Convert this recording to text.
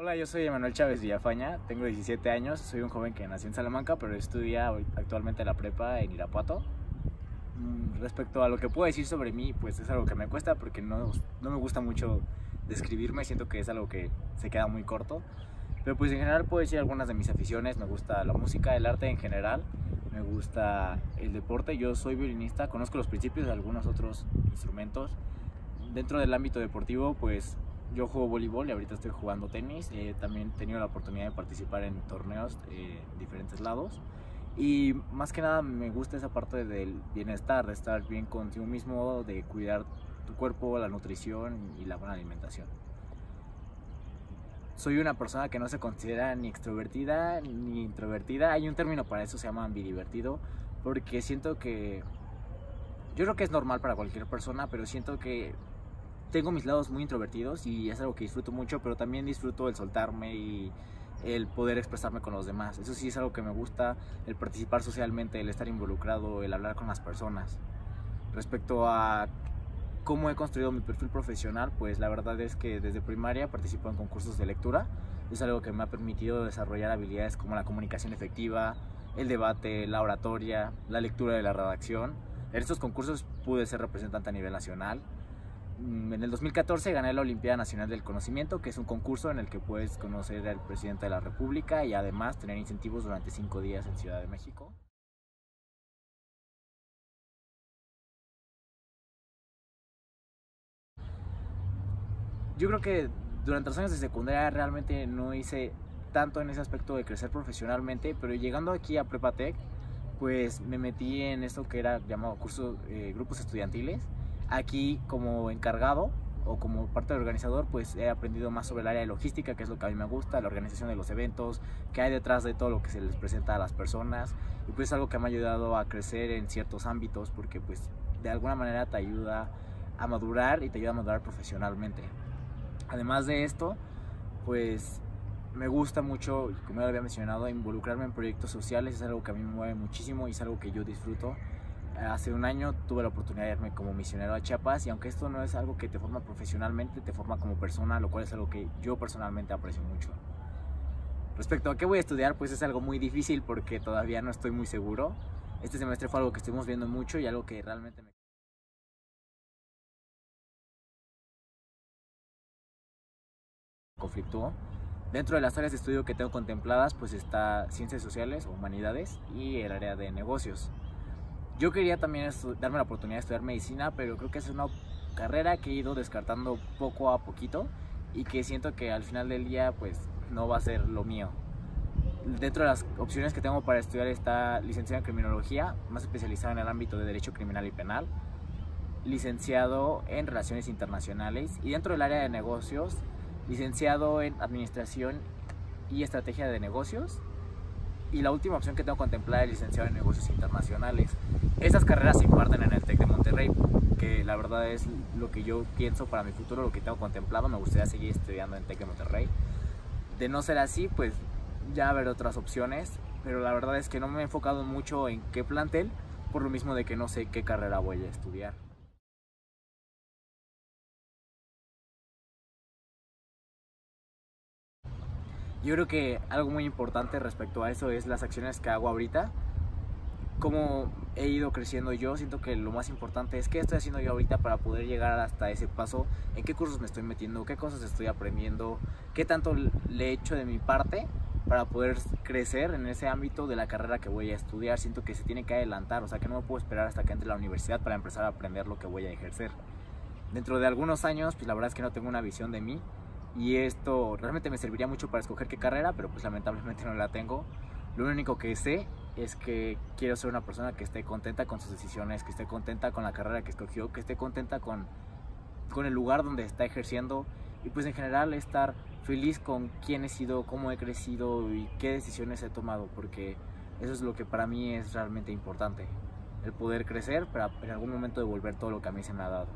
Hola, yo soy Emanuel Chávez Villafaña, tengo 17 años, soy un joven que nació en Salamanca, pero estudia actualmente la prepa en Irapuato. Mm, respecto a lo que puedo decir sobre mí, pues es algo que me cuesta porque no, no me gusta mucho describirme, siento que es algo que se queda muy corto. Pero pues en general puedo decir algunas de mis aficiones, me gusta la música, el arte en general, me gusta el deporte, yo soy violinista, conozco los principios de algunos otros instrumentos. Dentro del ámbito deportivo, pues yo juego voleibol y ahorita estoy jugando tenis. Eh, también he tenido la oportunidad de participar en torneos eh, en diferentes lados. Y más que nada me gusta esa parte del bienestar, de estar bien contigo mismo, de cuidar tu cuerpo, la nutrición y la buena alimentación. Soy una persona que no se considera ni extrovertida ni introvertida. Hay un término para eso, se llama ambidivertido, porque siento que... Yo creo que es normal para cualquier persona, pero siento que tengo mis lados muy introvertidos y es algo que disfruto mucho, pero también disfruto el soltarme y el poder expresarme con los demás. Eso sí es algo que me gusta, el participar socialmente, el estar involucrado, el hablar con las personas. Respecto a cómo he construido mi perfil profesional, pues la verdad es que desde primaria participo en concursos de lectura. Es algo que me ha permitido desarrollar habilidades como la comunicación efectiva, el debate, la oratoria, la lectura de la redacción. En estos concursos pude ser representante a nivel nacional en el 2014 gané la Olimpiada Nacional del Conocimiento, que es un concurso en el que puedes conocer al presidente de la República y además tener incentivos durante cinco días en Ciudad de México. Yo creo que durante los años de secundaria realmente no hice tanto en ese aspecto de crecer profesionalmente, pero llegando aquí a Prepatec, pues me metí en esto que era llamado curso, eh, grupos estudiantiles Aquí como encargado o como parte del organizador, pues he aprendido más sobre el área de logística, que es lo que a mí me gusta, la organización de los eventos, que hay detrás de todo lo que se les presenta a las personas. Y pues es algo que me ha ayudado a crecer en ciertos ámbitos, porque pues de alguna manera te ayuda a madurar y te ayuda a madurar profesionalmente. Además de esto, pues me gusta mucho, como ya lo había mencionado, involucrarme en proyectos sociales, es algo que a mí me mueve muchísimo y es algo que yo disfruto hace un año tuve la oportunidad de irme como misionero a Chiapas y aunque esto no es algo que te forma profesionalmente, te forma como persona, lo cual es algo que yo personalmente aprecio mucho. Respecto a qué voy a estudiar, pues es algo muy difícil porque todavía no estoy muy seguro. Este semestre fue algo que estuvimos viendo mucho y algo que realmente me... conflictuó. Dentro de las áreas de estudio que tengo contempladas, pues está ciencias sociales o humanidades y el área de negocios. Yo quería también darme la oportunidad de estudiar medicina, pero creo que es una carrera que he ido descartando poco a poquito y que siento que al final del día pues no va a ser lo mío. Dentro de las opciones que tengo para estudiar está licenciado en criminología, más especializado en el ámbito de derecho criminal y penal, licenciado en relaciones internacionales y dentro del área de negocios, licenciado en administración y estrategia de negocios y la última opción que tengo contemplada es licenciado en negocios internacionales. Estas carreras se imparten en el TEC de Monterrey, que la verdad es lo que yo pienso para mi futuro, lo que tengo contemplado. Me gustaría seguir estudiando en TEC de Monterrey. De no ser así, pues ya haber otras opciones, pero la verdad es que no me he enfocado mucho en qué plantel, por lo mismo de que no sé qué carrera voy a estudiar. Yo creo que algo muy importante respecto a eso es las acciones que hago ahorita. Cómo he ido creciendo yo, siento que lo más importante es qué estoy haciendo yo ahorita para poder llegar hasta ese paso, en qué cursos me estoy metiendo, qué cosas estoy aprendiendo, qué tanto le he hecho de mi parte para poder crecer en ese ámbito de la carrera que voy a estudiar. Siento que se tiene que adelantar, o sea que no me puedo esperar hasta que entre a la universidad para empezar a aprender lo que voy a ejercer. Dentro de algunos años, pues la verdad es que no tengo una visión de mí, y esto realmente me serviría mucho para escoger qué carrera, pero pues lamentablemente no la tengo. Lo único que sé es que quiero ser una persona que esté contenta con sus decisiones, que esté contenta con la carrera que escogió, que esté contenta con, con el lugar donde está ejerciendo y pues en general estar feliz con quién he sido, cómo he crecido y qué decisiones he tomado, porque eso es lo que para mí es realmente importante, el poder crecer para en algún momento devolver todo lo que a mí se me ha dado.